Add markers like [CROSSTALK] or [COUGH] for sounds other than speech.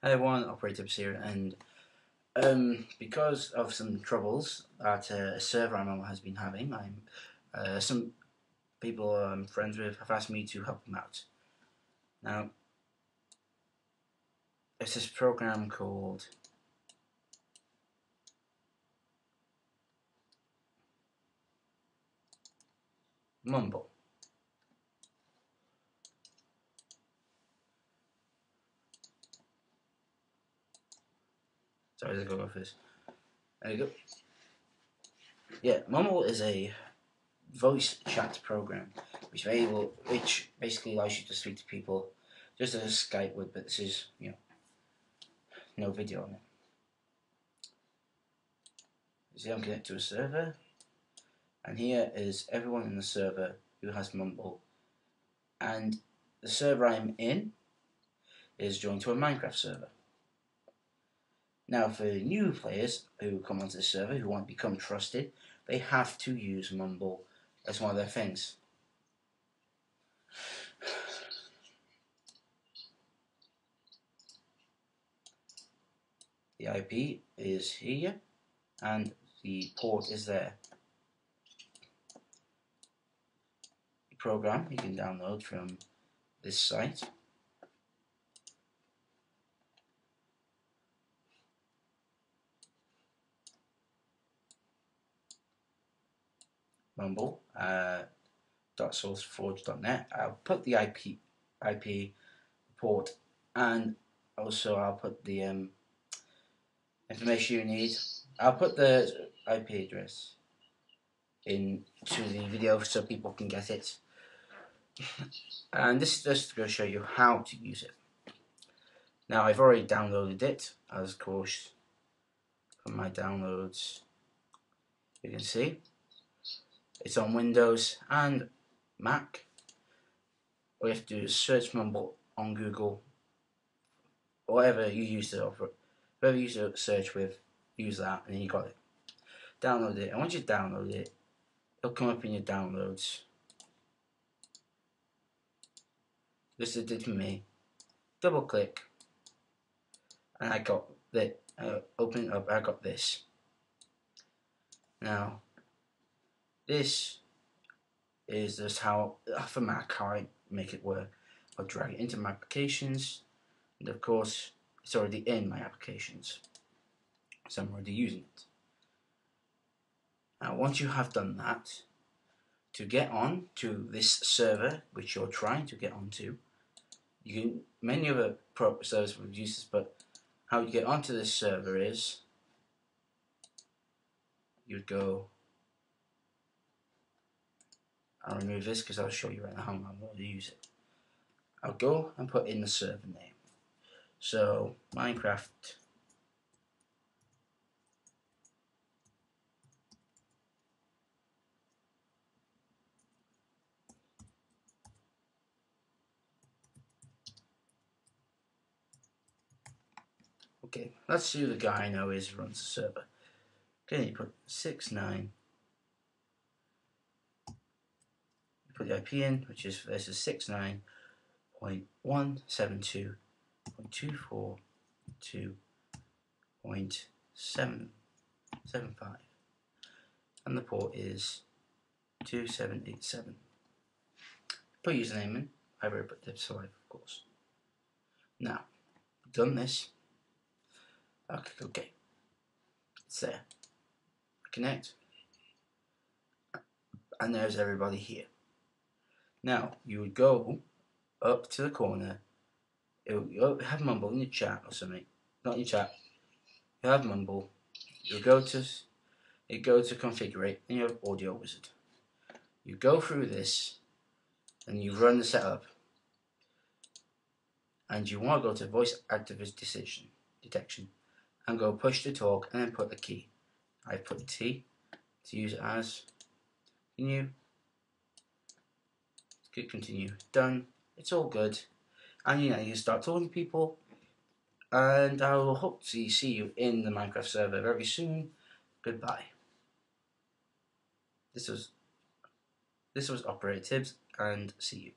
Hey everyone, Operator here, and um, because of some troubles that uh, a server I'm has been having, I'm uh, some people I'm friends with have asked me to help them out. Now, it's this program called Mumble. Sorry, let's go with this. There you go. Yeah, Mumble is a voice chat program which able, which basically allows you to speak to people just as Skype would, but this is you know no video on it. See, I'm connected to a server, and here is everyone in the server who has Mumble, and the server I'm in is joined to a Minecraft server. Now, for new players who come onto the server who want to become trusted, they have to use Mumble as one of their things. The IP is here and the port is there. The program you can download from this site. Mumble, uh, .sourceforge.net. I'll put the IP IP port and also I'll put the um, information you need. I'll put the IP address into the video so people can get it. [LAUGHS] and this is just going to show you how to use it. Now I've already downloaded it, as of course from my downloads you can see. It's on Windows and Mac. All you have to do is search Mumble on Google, whatever you use to offer, whatever you search with, use that, and then you got it. Download it, and once you download it, it'll come up in your downloads. This it did for me. Double click, and I got the uh, open up. I got this. Now this is just how, for Mac, how I make it work. I'll drag it into my applications, and of course, it's already in my applications, so I'm already using it. Now, once you have done that, to get on to this server, which you're trying to get onto, you can, many other servers will use this, but how you get onto this server is, you'd go I'll remove this because I'll show you right now how I'm going to use it. I'll go and put in the server name. So, Minecraft Okay, let's see who the guy I know is runs the server. Okay, you put six nine put the IP in, which is versus 69.172.2.775 and the port is 2787. Put username in, I will put tips live of course. Now, done this, I'll click OK. It's there. Connect. And there's everybody here. Now, you would go up to the corner, you have Mumble in your chat or something, not your chat, you have Mumble, you go to, you go to configure and you have Audio Wizard. You go through this, and you run the setup, and you want to go to Voice Activist Decision Detection, and go push to talk, and then put the key. I put T to use it as, continue, Click continue. Done. It's all good. And you know, you start talking to people. And I will hope to see you in the Minecraft server very soon. Goodbye. This was this was Operator Tibbs and see you.